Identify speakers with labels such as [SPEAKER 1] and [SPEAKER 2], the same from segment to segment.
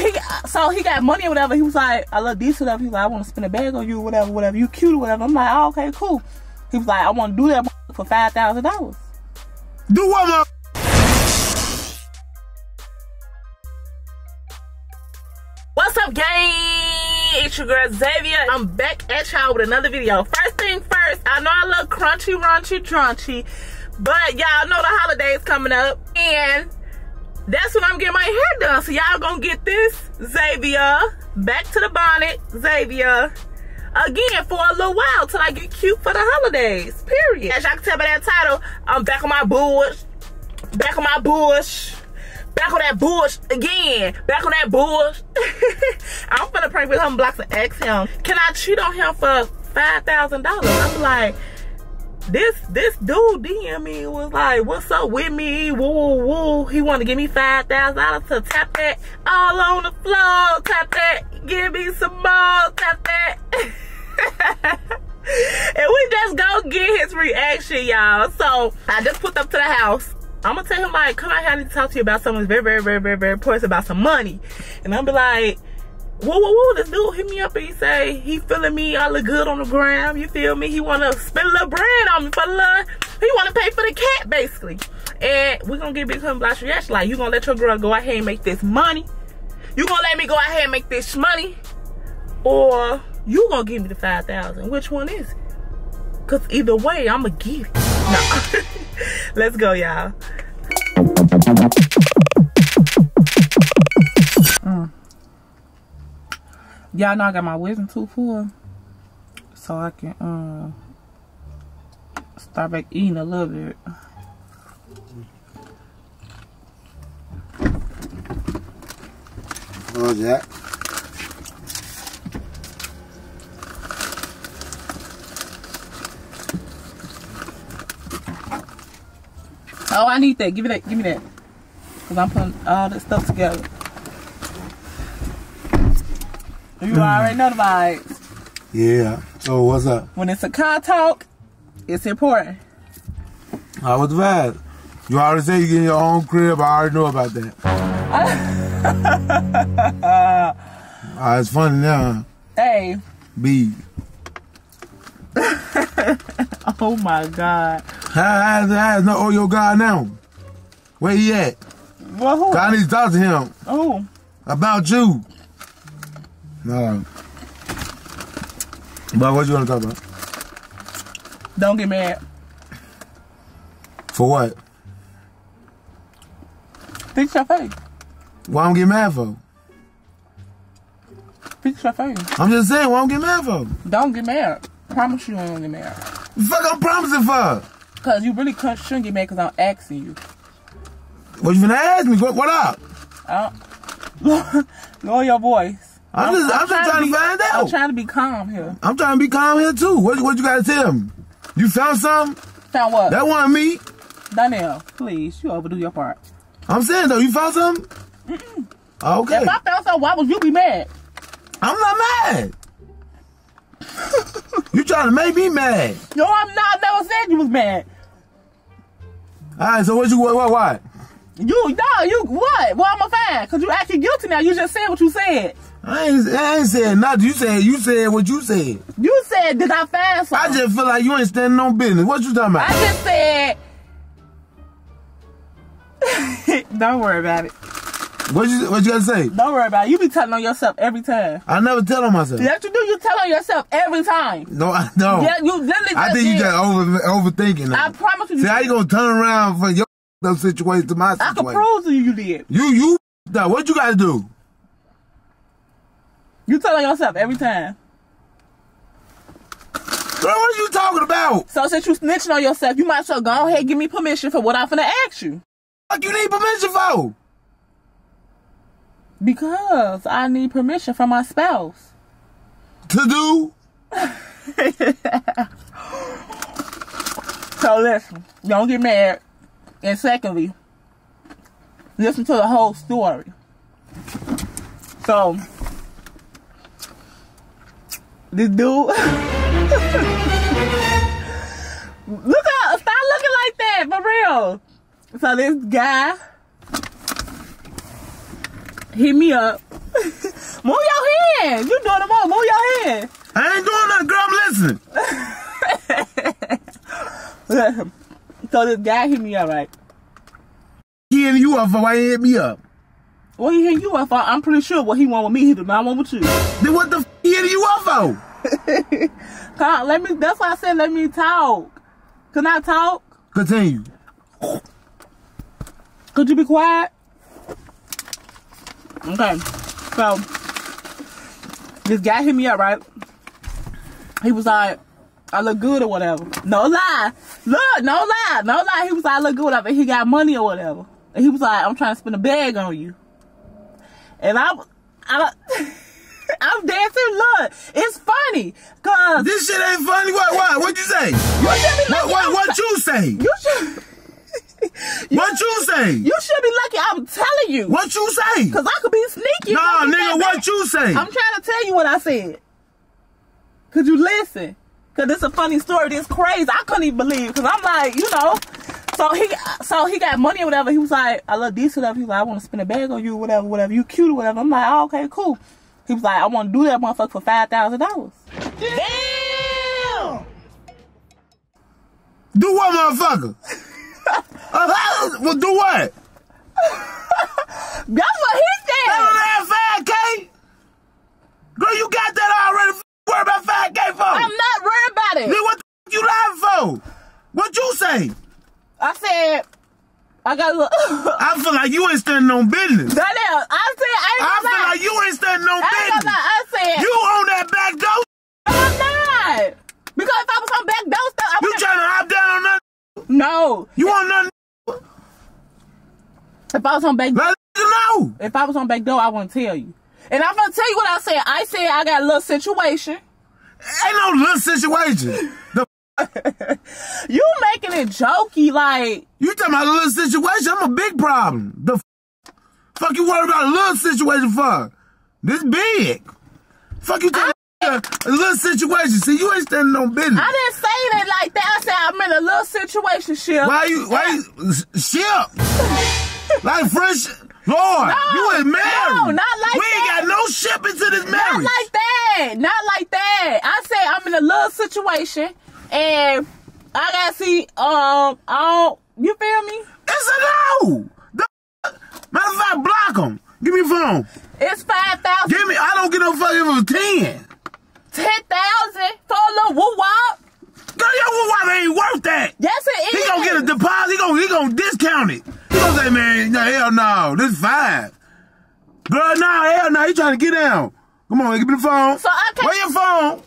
[SPEAKER 1] he so he got money or whatever. He was like, I look decent whatever. He was like, I want to spend a bag on you, whatever, whatever. You cute or whatever. I'm like, oh, okay, cool. He was like, I want to do that for five thousand dollars.
[SPEAKER 2] Do what, mother?
[SPEAKER 1] What's up, gang? It's your girl Zavia. I'm back at y'all with another video. First thing first, I know I look crunchy, raunchy, drunchy, but y'all know the holidays coming up, and that's when I'm getting my hair done. So y'all gonna get this Zavia back to the bonnet, Zavia again for a little while till I get cute for the holidays. Period. As y'all can tell by that title, I'm back on my bush, back on my bush. Back on that bush again. Back on that bush. I'm finna prank with Homie Blocks and ask him, can I cheat on him for $5,000? I'm like, this this dude DM me was like, what's up with me? Woo, woo. He want to give me $5,000 to tap that all on the floor. Tap that. Give me some more. Tap that. and we just go get his reaction, y'all. So I just put up to the house. I'm gonna tell him like, come out here, I need to talk to you about something very, very, very, very, very important about some money. And I'm be like, whoa, whoa, whoa, this dude hit me up and he say he feeling me, I look good on the ground, you feel me? He wanna spend a little bread on me for love. He wanna pay for the cat, basically. And we gonna get Big Homie Blocks reaction like, you gonna let your girl go ahead and make this money? You gonna let me go ahead and make this money? Or you gonna give me the 5000 Which one is it? Cause either way, I'ma get it. No. Let's go, y'all. Y'all know I got my wisdom tooth full. So I can um start back eating a little bit.
[SPEAKER 2] Oh, Jack.
[SPEAKER 1] Oh, I need that. Give me that. Give me that. Because I'm putting all this stuff together. You already know the vibes.
[SPEAKER 2] Yeah. So what's up?
[SPEAKER 1] When it's a car talk, it's important.
[SPEAKER 2] How was vibe? You already said you getting your own crib. I already know about that. uh, it's funny now.
[SPEAKER 1] Hey.
[SPEAKER 2] B.
[SPEAKER 1] oh my God.
[SPEAKER 2] How, how, how is no oh your God now? Where he at?
[SPEAKER 1] Well, who?
[SPEAKER 2] I need to talk to him.
[SPEAKER 1] Oh.
[SPEAKER 2] About you. No. But what you want to talk about?
[SPEAKER 1] Don't get mad.
[SPEAKER 2] For what?
[SPEAKER 1] Fix your face.
[SPEAKER 2] Why I'm get mad for?
[SPEAKER 1] Fix your face.
[SPEAKER 2] I'm just saying, why I'm get mad for?
[SPEAKER 1] Don't get mad. Promise you ain't gonna get mad.
[SPEAKER 2] Fuck, I'm promising for.
[SPEAKER 1] Cause you really shouldn't get mad because I'm asking you.
[SPEAKER 2] What you gonna ask me? What, what up?
[SPEAKER 1] Uh, lower your voice.
[SPEAKER 2] I'm, just, I'm, I'm just trying, to, be, find out.
[SPEAKER 1] I'm trying to be calm here.
[SPEAKER 2] I'm trying to be calm here too. What, what you gotta tell me? You found something?
[SPEAKER 1] Found what?
[SPEAKER 2] That wasn't me.
[SPEAKER 1] Donnell, please, you overdo your part.
[SPEAKER 2] I'm saying though, you found something? Mm-mm. Okay.
[SPEAKER 1] If I found something, why would you be mad?
[SPEAKER 2] I'm not mad. you trying to make me mad?
[SPEAKER 1] No, I'm not. I never said you was mad.
[SPEAKER 2] All right, so what you what what? what?
[SPEAKER 1] You no, you what? Well, I'm a fan because you actually guilty now. You just said what you said.
[SPEAKER 2] I ain't, I ain't said nothing. You said you said what you said.
[SPEAKER 1] You said did I fast?
[SPEAKER 2] I just feel like you ain't standing on business. What you talking about?
[SPEAKER 1] I just said. Don't worry about it.
[SPEAKER 2] What you what you gotta say?
[SPEAKER 1] Don't worry about it. You be telling on yourself every time.
[SPEAKER 2] I never tell on myself.
[SPEAKER 1] Yes, you do. You tell on yourself every time.
[SPEAKER 2] No, I don't.
[SPEAKER 1] Yeah, you literally.
[SPEAKER 2] I think
[SPEAKER 1] did.
[SPEAKER 2] you got over overthinking. That.
[SPEAKER 1] I promise you.
[SPEAKER 2] See how you gonna turn around from your situation to my situation?
[SPEAKER 1] I can prove to you you did.
[SPEAKER 2] You you what you gotta do?
[SPEAKER 1] You tell on yourself every time.
[SPEAKER 2] Girl, what are you talking about?
[SPEAKER 1] So since you snitching on yourself, you might as well go ahead and give me permission for what I'm finna ask you.
[SPEAKER 2] What you need permission for?
[SPEAKER 1] Because I need permission from my spouse.
[SPEAKER 2] To do?
[SPEAKER 1] so listen, don't get mad. And secondly, listen to the whole story. So, this dude, look out, stop looking like that, for real. So this guy hit me up. Move your hand. You doing the most. Move your hand.
[SPEAKER 2] I ain't doing nothing, girl. I'm listening.
[SPEAKER 1] so this guy hit me up, right?
[SPEAKER 2] He hitting you up for why he hit me up.
[SPEAKER 1] Well, he hit you up for, I'm pretty sure what he want with me, he do not want with you.
[SPEAKER 2] Then what the f he hitting you up for?
[SPEAKER 1] Come, let me, that's why I said let me talk. Can I talk?
[SPEAKER 2] Continue.
[SPEAKER 1] Could you be quiet? Okay. So this guy hit me up, right? He was like, I look good or whatever. No lie. Look, no lie. No lie. He was like, I look good or whatever. He got money or whatever. And he was like, I'm trying to spend a bag on you. And I, I, I'm dancing. Look, it's funny. Cause
[SPEAKER 2] This shit ain't funny. What? What? What'd you say?
[SPEAKER 1] you should be
[SPEAKER 2] What?
[SPEAKER 1] lucky.
[SPEAKER 2] What?
[SPEAKER 1] I'm-
[SPEAKER 2] What you say?
[SPEAKER 1] You should.
[SPEAKER 2] What you say?
[SPEAKER 1] You should be lucky. I'm telling you.
[SPEAKER 2] What you say?
[SPEAKER 1] Cause I could be sneaky. Nah,
[SPEAKER 2] nigga. What you say?
[SPEAKER 1] I'm trying to tell you what I said. Could you listen? Cause it's a funny story. This crazy. I couldn't even believe. Cause I'm like, you know. So he, so he got money or whatever. He was like, I love this whatever. He was like, I want to spend a bag on you, whatever, whatever. You cute or whatever. I'm like, oh, okay, cool. He was like, I want to do that motherfucker for five thousand dollars. Damn.
[SPEAKER 2] Do what, motherfucker? uh, well, do what?
[SPEAKER 1] That's what he said.
[SPEAKER 2] That five k. Girl, you got that already. Worry about five k for?
[SPEAKER 1] I'm not worried about it.
[SPEAKER 2] Then what the f- you lying for? What you say?
[SPEAKER 1] I said, I got a.
[SPEAKER 2] I feel like you ain't standing on business.
[SPEAKER 1] Danielle, I said, I ain't
[SPEAKER 2] I feel
[SPEAKER 1] lie.
[SPEAKER 2] like you ain't standing on
[SPEAKER 1] I
[SPEAKER 2] business.
[SPEAKER 1] lie. I said,
[SPEAKER 2] You on that back door?
[SPEAKER 1] I'm not. Because if I was on back door stuff, I
[SPEAKER 2] You trying to hop down on nothing?
[SPEAKER 1] No.
[SPEAKER 2] You want nothing?
[SPEAKER 1] If I was on back
[SPEAKER 2] Let you know.
[SPEAKER 1] if I was on back door, I wouldn't tell you. And I'm gonna tell you what I said. I said I got a little situation.
[SPEAKER 2] Ain't no little situation. The
[SPEAKER 1] making it jokey, like
[SPEAKER 2] you talking about a little situation? I'm a big problem. The f- fuck you worry about a little situation for? This big. Fuck you talking about a little situation. See, you ain't standing on business.
[SPEAKER 1] I didn't say it like that. I said I'm in a little situation, shit.
[SPEAKER 2] Why you? Why you? Ship. like French. Lord,
[SPEAKER 1] No,
[SPEAKER 2] you is married.
[SPEAKER 1] no, not like
[SPEAKER 2] We ain't got no ship into this marriage.
[SPEAKER 1] Not like that. Not like that. I said I'm in a little situation, and I gotta see. Um, I don't. You feel me?
[SPEAKER 2] It's a no. The, matter of fact, block them. Give me your phone.
[SPEAKER 1] It's five thousand,
[SPEAKER 2] Give me. I don't get no fucking if it ten.
[SPEAKER 1] ten thousand for a little woo wop.
[SPEAKER 2] Girl, your wife ain't worth that.
[SPEAKER 1] Yes, it is.
[SPEAKER 2] He gonna get a deposit. He gonna he gonna discount it. He gonna say, man, no, hell no, this is five. Girl, no, hell no, he trying to get down. Come on, give me the phone.
[SPEAKER 1] So I can't-
[SPEAKER 2] Where your phone?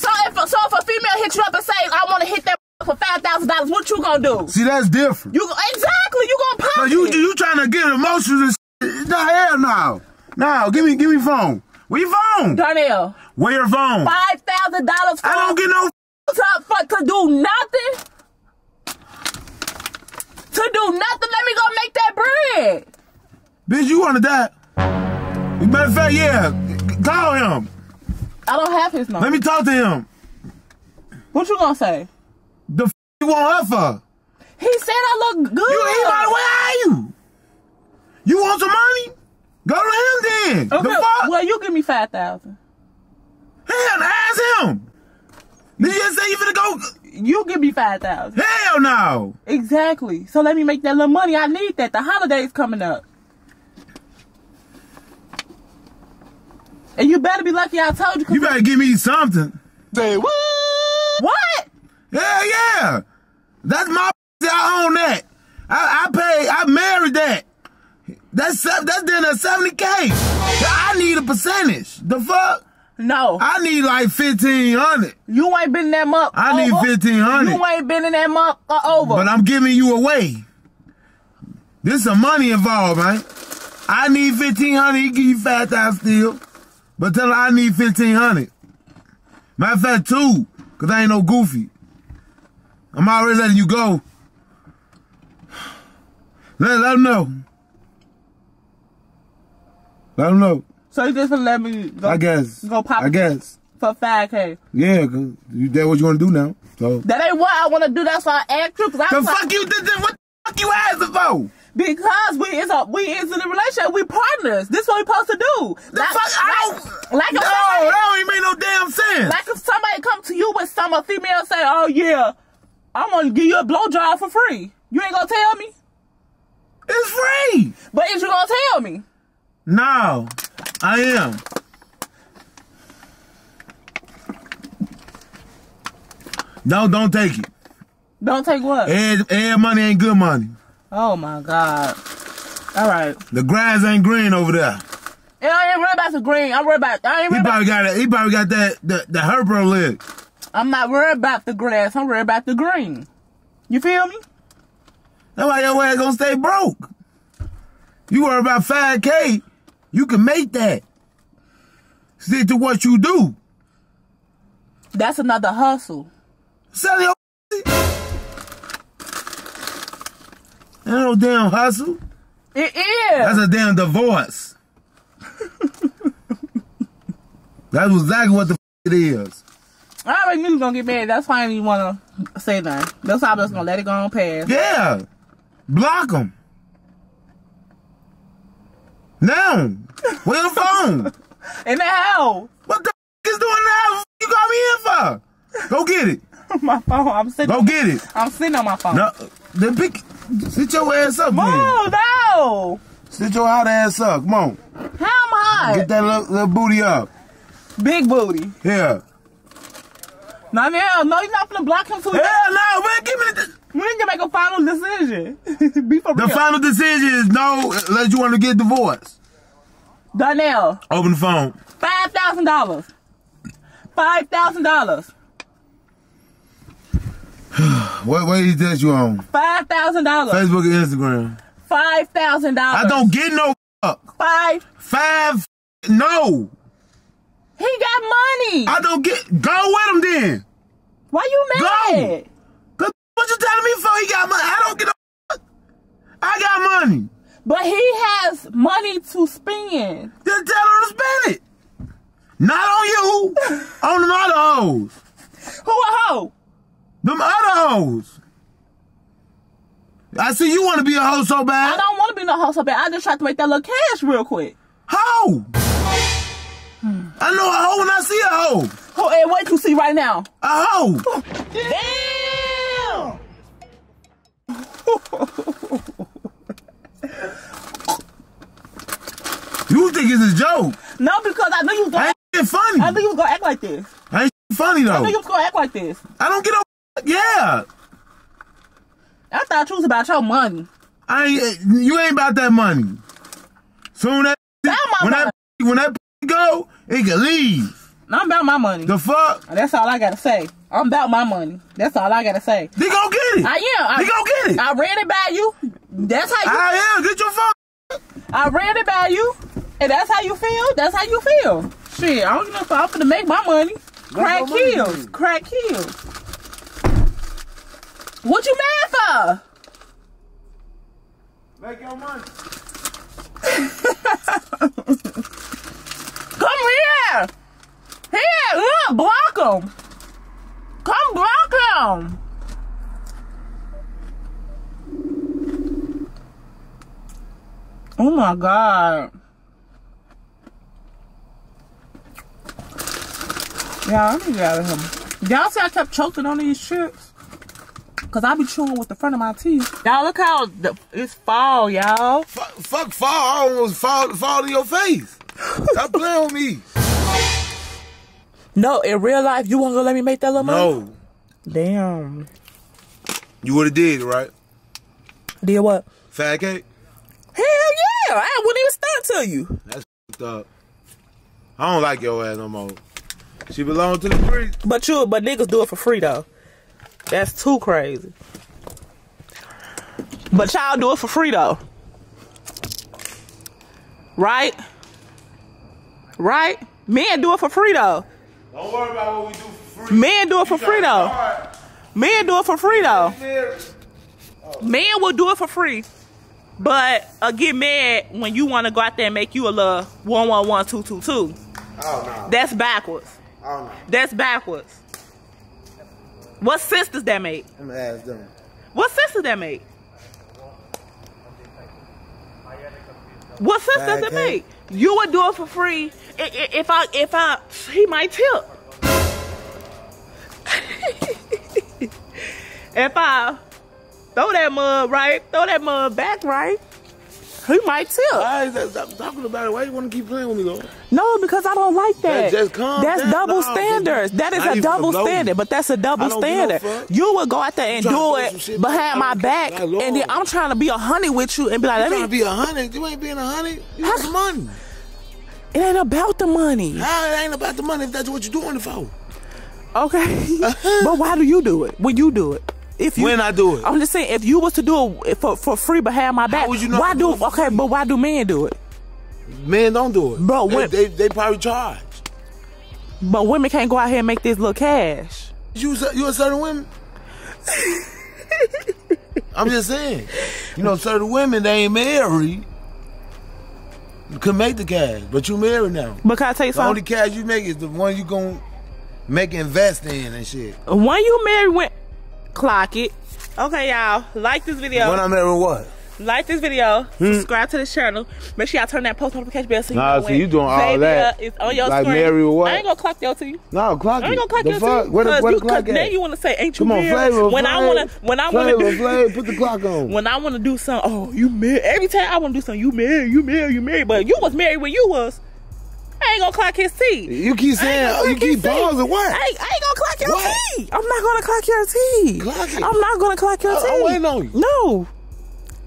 [SPEAKER 1] So if so if a female hits you up and say I want to hit that for five thousand dollars, what you gonna do?
[SPEAKER 2] See, that's different.
[SPEAKER 1] You exactly you gonna pop
[SPEAKER 2] So you
[SPEAKER 1] it.
[SPEAKER 2] you trying to get emotions and shit. No, hell no. No, give me give me phone. Where your phone?
[SPEAKER 1] Darnell,
[SPEAKER 2] Where your phone?
[SPEAKER 1] five thousand dollars
[SPEAKER 2] I don't get no
[SPEAKER 1] to, for, to do nothing. To do nothing, let me go make that bread.
[SPEAKER 2] Bitch, you wanted that. Matter of fact, yeah. Call him.
[SPEAKER 1] I don't have his number.
[SPEAKER 2] Let me talk to him.
[SPEAKER 1] what you gonna say?
[SPEAKER 2] The f you want her for?
[SPEAKER 1] He said I look good.
[SPEAKER 2] You like, where are you? You want some money? Go to him then.
[SPEAKER 1] Okay,
[SPEAKER 2] The fuck?
[SPEAKER 1] well you give me five thousand.
[SPEAKER 2] Hell, ask him. Did you just say you finna go?
[SPEAKER 1] You give me five thousand.
[SPEAKER 2] Hell no.
[SPEAKER 1] Exactly. So let me make that little money. I need that. The holidays coming up. And you better be lucky I told you.
[SPEAKER 2] You better give me something.
[SPEAKER 3] Say what?
[SPEAKER 1] what?
[SPEAKER 2] Hell yeah. That's my I own that. I, I pay, I married that. That's that's then a 70K. I need a percentage. The fuck?
[SPEAKER 1] No.
[SPEAKER 2] I need like 1500
[SPEAKER 1] you ain't been that month.
[SPEAKER 2] I need 1500
[SPEAKER 1] You ain't been in that month or over.
[SPEAKER 2] But I'm giving you away. There's some money involved, man. I need 1500 He give you 5000 still. But tell her I need 1500 Matter of fact, two. Because I ain't no goofy. I'm already letting you go. Let, let them know. Let them know.
[SPEAKER 1] so you just gonna let me go,
[SPEAKER 2] I guess.
[SPEAKER 1] go pop
[SPEAKER 2] I guess.
[SPEAKER 1] for 5K.
[SPEAKER 2] Yeah, cause you, that's what you want to do now. So.
[SPEAKER 1] That ain't what I want to do. That's why I asked you. Cause I
[SPEAKER 2] The
[SPEAKER 1] like-
[SPEAKER 2] fuck you did this? What the fuck you asking for?
[SPEAKER 1] Because we is a we is in a relationship. We partners. This what we supposed to do.
[SPEAKER 2] The
[SPEAKER 1] like,
[SPEAKER 2] fuck? I
[SPEAKER 1] like,
[SPEAKER 2] don't.
[SPEAKER 1] like
[SPEAKER 2] no,
[SPEAKER 1] somebody,
[SPEAKER 2] that don't even make no damn sense.
[SPEAKER 1] like if somebody come to you with some a female say, "Oh yeah, I'm gonna give you a blowjob for free," you ain't gonna tell me.
[SPEAKER 2] it's free.
[SPEAKER 1] But is you gonna tell me?
[SPEAKER 2] No, I am. No, don't take it.
[SPEAKER 1] Don't take what?
[SPEAKER 2] Ed, Ed money ain't good money.
[SPEAKER 1] Oh my god. All right.
[SPEAKER 2] The grass ain't green over there.
[SPEAKER 1] And I ain't worried about the green. I'm worried about. I ain't
[SPEAKER 2] He
[SPEAKER 1] worried about.
[SPEAKER 2] probably got it. He probably got that the the herpro leg.
[SPEAKER 1] I'm not worried about the grass. I'm worried about the green. You feel me?
[SPEAKER 2] That's why your ass gonna stay broke. You worry about five k, you can make that. Stick to what you do.
[SPEAKER 1] That's another hustle.
[SPEAKER 2] Sell your. Ain't no damn hustle.
[SPEAKER 1] It
[SPEAKER 2] That's a damn divorce. That's exactly what the f- it is.
[SPEAKER 1] I already knew you was gonna get mad. That's why I didn't even wanna say nothing. That's why I'm just gonna let it go on past.
[SPEAKER 2] Yeah. Block them. Now. Where the phone?
[SPEAKER 1] In the hell,
[SPEAKER 2] What the f- is doing now? You got me in for? Go get it.
[SPEAKER 1] my phone. I'm sitting.
[SPEAKER 2] Go get it.
[SPEAKER 1] I'm sitting on my phone.
[SPEAKER 2] No, then pick. Sit your ass up, man.
[SPEAKER 1] Move, no.
[SPEAKER 2] Sit your hot ass up. Come on.
[SPEAKER 1] How am I?
[SPEAKER 2] Get that little, little booty up.
[SPEAKER 1] Big booty.
[SPEAKER 2] Yeah.
[SPEAKER 1] No, no, no, you're not gonna block him too.
[SPEAKER 2] Hell no, man. Give me the.
[SPEAKER 1] We need to make a final decision. Be for
[SPEAKER 2] The
[SPEAKER 1] real.
[SPEAKER 2] final decision is no, unless you want to get divorced.
[SPEAKER 1] Donnell,
[SPEAKER 2] Open the phone.
[SPEAKER 1] five thousand dollars. Five thousand dollars.
[SPEAKER 2] What what he test you on?
[SPEAKER 1] Five thousand dollars.
[SPEAKER 2] Facebook and Instagram.
[SPEAKER 1] Five thousand dollars.
[SPEAKER 2] I don't get no fuck.
[SPEAKER 1] Five.
[SPEAKER 2] Five. No.
[SPEAKER 1] He got money.
[SPEAKER 2] I don't get. Go with him then.
[SPEAKER 1] Why you mad?
[SPEAKER 2] Cause what you telling me for? He got money. I don't get no. fuck. I got money.
[SPEAKER 1] But he has money to spend.
[SPEAKER 2] Just tell him to spend it. Not on you. on them other hoes.
[SPEAKER 1] Who a hoe?
[SPEAKER 2] Them other hoes. I see you want to be a hoe so bad.
[SPEAKER 1] I don't want to be no hoe so bad. I just tried to make that little cash real quick.
[SPEAKER 2] Hoe. I know a hoe when I see a hoe.
[SPEAKER 1] Who and what you see right now?
[SPEAKER 2] A hoe.
[SPEAKER 1] Damn.
[SPEAKER 2] You think it's a joke?
[SPEAKER 1] No, because I knew you was
[SPEAKER 2] I
[SPEAKER 1] gonna.
[SPEAKER 2] ain't being funny.
[SPEAKER 1] I knew you was gonna act like this.
[SPEAKER 2] I ain't funny though.
[SPEAKER 1] I knew you was gonna act like this.
[SPEAKER 2] I don't get no. Yeah.
[SPEAKER 1] I thought you was about your money.
[SPEAKER 2] I ain't. You ain't about that money. Soon that
[SPEAKER 1] About my
[SPEAKER 2] when that when that go, it can leave.
[SPEAKER 1] I'm about my money.
[SPEAKER 2] The fuck?
[SPEAKER 1] That's all I gotta say. I'm about my money. That's all I gotta say.
[SPEAKER 2] They go get it.
[SPEAKER 1] I am. I,
[SPEAKER 2] They go get it.
[SPEAKER 1] I read it by you. That's how you.
[SPEAKER 2] I am. Get your phone.
[SPEAKER 1] I read it by you, and that's how you feel. That's how you feel. Shit, I don't give a fuck. I'm finna make my money. Crack
[SPEAKER 2] your
[SPEAKER 1] kills. Crack kills. What you mad for?
[SPEAKER 2] Make your money.
[SPEAKER 1] Come here. Here, look, block him. Come block him. Oh my god. Yeah, let me get out of here. Y'all see I kept choking on these chips? Cause I be chewing with the front of my teeth. Y'all look how the, it's fall, y'all.
[SPEAKER 2] Fuck, fuck fall. I almost fall fall in your face. Stop playing with me.
[SPEAKER 1] No, in real life, you want to let me make that little money?
[SPEAKER 2] No.
[SPEAKER 1] Damn.
[SPEAKER 2] You would have did right?
[SPEAKER 1] Did what?
[SPEAKER 2] Fat cake.
[SPEAKER 1] Hell yeah! I wouldn't even start to you.
[SPEAKER 2] That's f***ed up. I don't like your ass no more. She belong to the streets.
[SPEAKER 1] But you, but niggas do it for free though. That's too crazy. But y'all do it for free though. Right? Right? Men do it for free though.
[SPEAKER 2] Don't worry about what we do for free.
[SPEAKER 1] Men do it for free though. Men do it for free though. Men will do it for free. But uh, get mad when you want to go out there and make you a little one one one two two two.
[SPEAKER 2] Oh, no.
[SPEAKER 1] That's backwards.
[SPEAKER 2] Oh, no.
[SPEAKER 1] That's backwards. What does that make?
[SPEAKER 2] I'm to ask them.
[SPEAKER 1] What does that make? What sense does it
[SPEAKER 2] 5K?
[SPEAKER 1] make? You would do it for free if I if I he might tip. if I throw that mud right, throw that mud back right, he might tip.
[SPEAKER 2] Why that? Stop talking about it. Why you want to keep playing with me, though?
[SPEAKER 1] No, because I don't like that.
[SPEAKER 2] That- just calm
[SPEAKER 1] that's
[SPEAKER 2] down.
[SPEAKER 1] double
[SPEAKER 2] No,
[SPEAKER 1] standards. That is a double standard, but that's a double
[SPEAKER 2] I no
[SPEAKER 1] standard. You would go out there and do it behind my back, and then I'm trying to be a honey with you and be like,
[SPEAKER 2] You
[SPEAKER 1] let
[SPEAKER 2] trying
[SPEAKER 1] me.
[SPEAKER 2] to be a hundred? You ain't being a hundred. You want the money.
[SPEAKER 1] It ain't about the money,
[SPEAKER 2] How it ain't about the money if that's what you're doing it for.
[SPEAKER 1] okay? but why do you do it when you do it? If you,
[SPEAKER 2] When I do it.
[SPEAKER 1] I'm just saying, if you was to do it for, for free behind my back,
[SPEAKER 2] would you know
[SPEAKER 1] why do
[SPEAKER 2] do
[SPEAKER 1] okay? But why do men do it?
[SPEAKER 2] Men don't do it.
[SPEAKER 1] Bro,
[SPEAKER 2] they,
[SPEAKER 1] when-
[SPEAKER 2] they, they probably charge.
[SPEAKER 1] But women can't go out here and make this little cash.
[SPEAKER 2] You a- you a certain women? I'm just saying. You know, certain women they ain't married. Can make the cash, but you married now.
[SPEAKER 1] But can I tell you
[SPEAKER 2] The only cash you make is the one you gon' make invest in and shit.
[SPEAKER 1] When you married, when clock it. Okay, y'all, like this video.
[SPEAKER 2] When I'm married what?
[SPEAKER 1] like this video, hmm. subscribe to this channel. Make sure y'all turn that post notification bell so you
[SPEAKER 2] Nah,
[SPEAKER 1] know
[SPEAKER 2] see, you doing all
[SPEAKER 1] Zavia
[SPEAKER 2] that.
[SPEAKER 1] is on your
[SPEAKER 2] Like
[SPEAKER 1] screen.
[SPEAKER 2] Mary or what?
[SPEAKER 1] I ain't gonna clock your to you.
[SPEAKER 2] No, clock
[SPEAKER 1] I ain't gonna clock
[SPEAKER 2] fuck?
[SPEAKER 1] to you.
[SPEAKER 2] Where the, where
[SPEAKER 1] you,
[SPEAKER 2] the clock
[SPEAKER 1] cause now you wanna say, ain't you
[SPEAKER 2] Come on,
[SPEAKER 1] married?
[SPEAKER 2] flavor,
[SPEAKER 1] when I wanna, when I wanna
[SPEAKER 2] flavor,
[SPEAKER 1] do,
[SPEAKER 2] flavor, put the clock on.
[SPEAKER 1] when I wanna do something, oh, you married. Every time I wanna do something, you married, you married, you married. But you was married when you was. I ain't gonna clock his T.
[SPEAKER 2] You keep saying, you keep
[SPEAKER 1] T.
[SPEAKER 2] pausing. What?
[SPEAKER 1] I ain't, I ain't gonna clock your
[SPEAKER 2] What?
[SPEAKER 1] T. I'm not gonna clock your T.
[SPEAKER 2] Clock it.
[SPEAKER 1] I'm not gonna clock your
[SPEAKER 2] I-
[SPEAKER 1] T.
[SPEAKER 2] I'm waiting on you.
[SPEAKER 1] No.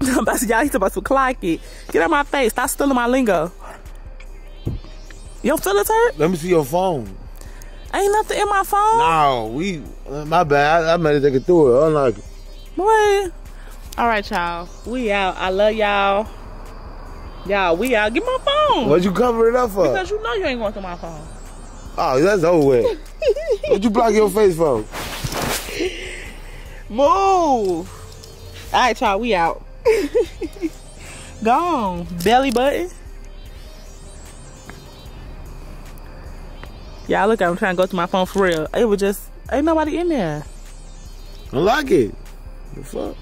[SPEAKER 1] I'm about to, y'all he's about to clock it. Get out my face. Stop stealing my lingo. Your feelings hurt?
[SPEAKER 2] Let me see your phone.
[SPEAKER 1] Ain't nothing in my phone.
[SPEAKER 2] No, we. uh, My bad. I, I made it take it through it. Unlike it.
[SPEAKER 1] Boy. All right, y'all. We out. I love y'all. Y'all, we out. Get my phone.
[SPEAKER 2] What'd you cover it up for?
[SPEAKER 1] Because you know you ain't going through my phone.
[SPEAKER 2] Oh, that's over with. What'd you block your face for?
[SPEAKER 1] Move. All right, y'all. We out. Gone. Belly button. Y'all look, I'm trying to go through my phone for real. It was just ain't nobody in there.
[SPEAKER 2] I like it. The fuck?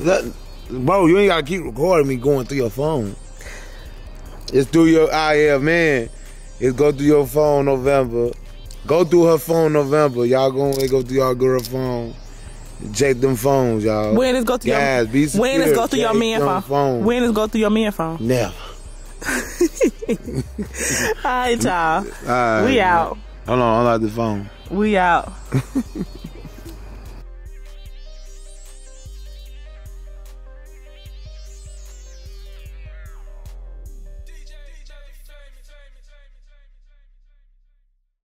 [SPEAKER 2] That, bro, you ain't gotta keep recording me going through your phone. It's through your ah yeah man. It's go through your phone November. Go through her phone November. Y'all gonna go through y'all girl phone. Check them phones, y'all.
[SPEAKER 1] When is go through
[SPEAKER 2] Guys, be
[SPEAKER 1] your when is go through your man phone?
[SPEAKER 2] phones.
[SPEAKER 1] When is go through your man phone?
[SPEAKER 2] Never.
[SPEAKER 1] All right, y'all.
[SPEAKER 2] All right,
[SPEAKER 1] we out.
[SPEAKER 2] Hold on, unlock the phone.
[SPEAKER 1] We out.